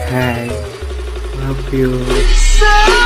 Hi. Love you.